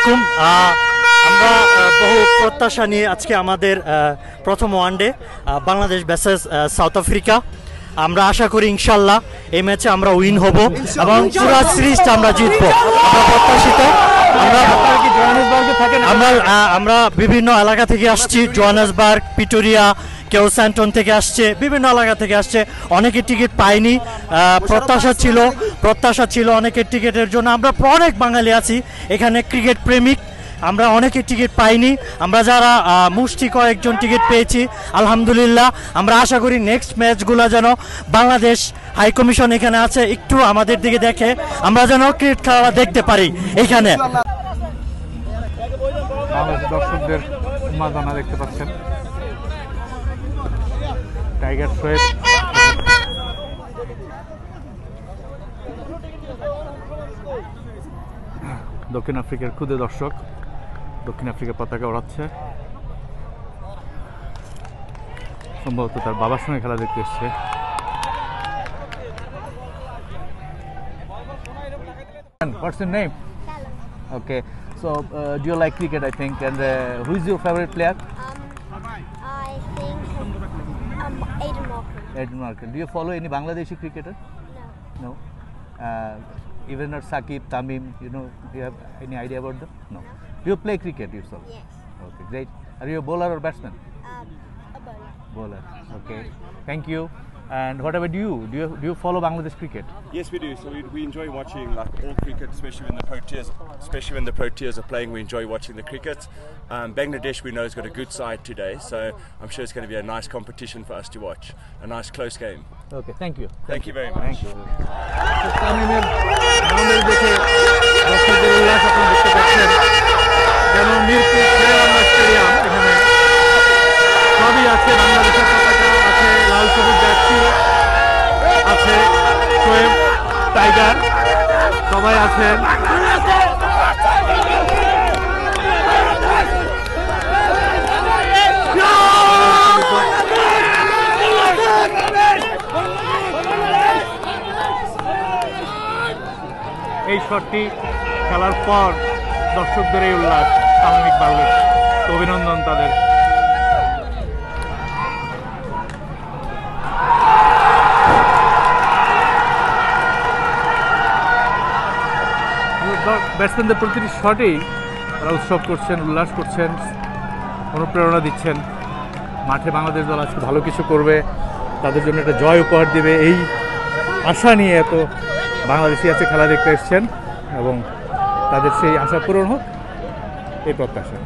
আলাইকুম আমরা বহু প্রত্যাশা নিয়ে আজকে আমাদের প্রথম one day Bangladesh versus South Africa আমরা আশা করি ইনশাল্লাহ এই ম্যাচে আমরা উইন হব এবং পুরো সিরিজটা আমরা জিতবো। আমরা প্রত্যাশিত। আমরা আমরা বিভিন্ন এলাকা থেকে আসছি। জোহানেসবার্গ পিটোরিয়া কেউ স্যান্টন থেকে আসছে, বিভিন্ন এলাকা থেকে আসছে। অনেকে টিকিট পায়নি প্রত্যাশা ছিল প্রত্যাশা ছিল অনেকের টিকিটের জন্য। আমরা অনেক বাঙালি আছি, এখানে ক্রিকেট প্রেমিক, আমরা অনেকে টিকিট পাইনি। আমরা যারা মুষ্টি কয়েকজন টিকিট পেয়েছি, আলহামদুলিল্লাহ। আমরা আশা করি নেক্সট ম্যাচগুলো যেন বাংলাদেশ হাই কমিশন এখানে আছে, একটু আমাদের দিকে দেখে আমরা যেন ক্রিকেট খেলা দেখতে পারি এখানে। দর্শকদের উন্মাদনা দেখতে পাচ্ছেন। টাইগার সোয়েব দক্ষিণ আফ্রিকার ক্ষুদে দর্শক। দক্ষিণ আফ্রিকার পতাকা ওড়াচ্ছে। সম্ভবত তার বাবার সঙ্গে খেলা দেখতে এসছে। Name okay so do you like cricket I think and who's your favourite player Ed Markin. Do you follow any Bangladeshi cricketer? No. No. Uh, even or Sakib, Tamim, you know, do you have any idea about them? No. Do you play cricket yourself? Yes. Okay, great. Are you a bowler or batsman? Um, a bowler. Bowler. Okay. Thank you. And what about you? Do you do you follow Bangladesh cricket? Yes, we do. So we, we enjoy watching like all cricket, especially when the Proteas, especially when the Proteas are playing. We enjoy watching the cricket. Um, Bangladesh, we know, has got a good side today, so I'm sure it's going to be a nice competition for us to watch. A nice close game. Okay, thank you. Thank you very much. Thank you. Tiger সবাই আছেন। এই শটটি খেলার পর দর্শকদের এই উল্লাস ইকবালের অভিনন্দন তাদের। ব্যাটসম্যানদের প্রতিটি শটেই তারা উৎসব করছেন, উল্লাস করছেন, অনুপ্রেরণা দিচ্ছেন। মাঠে বাংলাদেশ দল আজকে ভালো কিছু করবে, তাদের জন্য একটা জয় উপহার দেবে, এই আশা নিয়ে এত বাংলাদেশি আছে খেলা দেখতে এসছেন এবং তাদের সেই আশা পূরণ হোক, এই প্রত্যাশা।